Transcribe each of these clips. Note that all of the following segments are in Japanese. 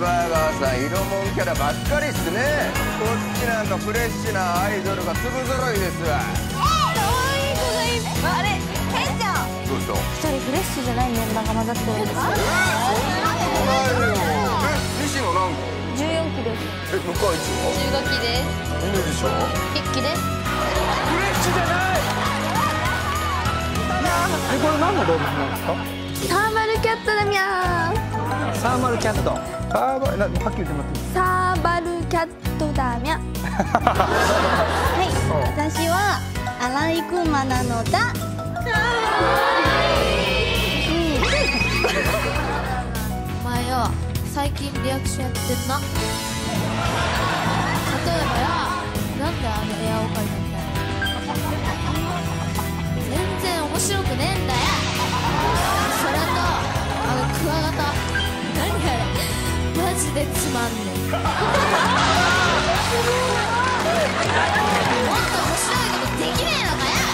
バーガーさん色もんキャラばっかりっすね。こっちなんかフレッシュなアイドルが粒揃いですわ。可愛い子がいっぱい。あれ店長。どうした一人フレッシュじゃないメンバーが混ざってるんですよ。ないよえ西野何個？14期です。え向井地は15期です。みのりちゃん1期です。フレッシュじゃない！えこれ何の動物なんですか？サーマルキャット。サーバなはっきり言ってもらっていい？サーバルキャットだみゃ。はい私はアライグマなのだ。お前よ最近リアクションやってんな。例えばよなんであのエアオカリナみたいジでつまんねえ。もっと面白いことできねえのかよ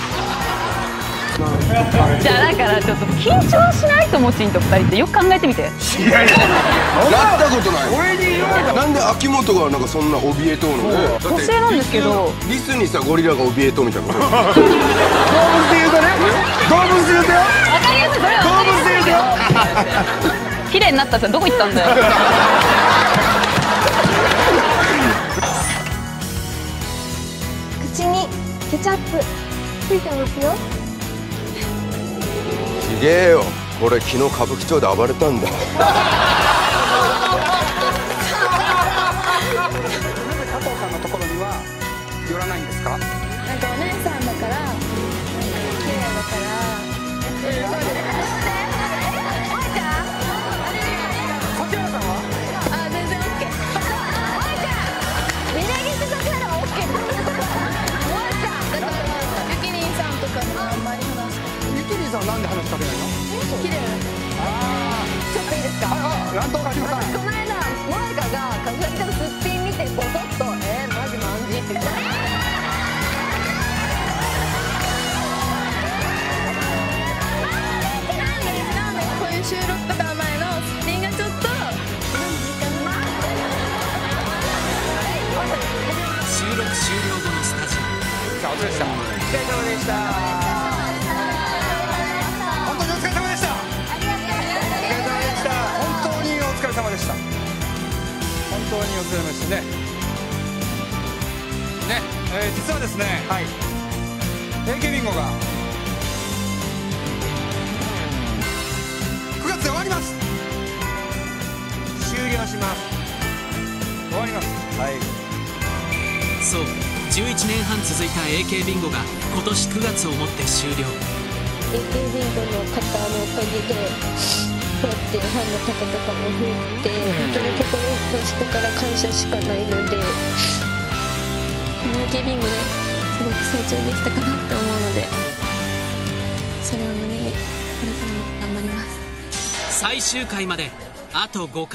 じゃあだからちょっと緊張しないともちんと二人ってよく考えてみて。やったことない。俺に言うなんで秋元がなんかそんな怯えとうのね。女性なんですけど。リスにさゴリラが怯えとうみたいなこと。動物で言うとね。動物で言うとよになったさどこ行ったんだよ。口にケチャップついてますよ。ちげえよ。俺昨日歌舞伎町で暴れたんだかあ乱闘が始まったこの間萌香が柏木さんのすっぴん見てボソッと「えー、マジマンジ」って言ってこうい。う収録とか前のすっぴんがちょっと収録終了後のスタジオ。さあお疲れ様でした。おにお疲れ様でしたね。ね、えー、実はですねはい。AK ビンゴが9月で終わります。終了します。終わります。はい。そう11年半続いた AK ビンゴが今年9月をもって終了。AK ビンゴの方のおかげでこうやってファンの方とかも増えて本当に心の底から感謝しかないのでこの AK ビンゴですごく成長できたかなって思うのでそれを胸にこれからも頑張ります。最終回まであと5回。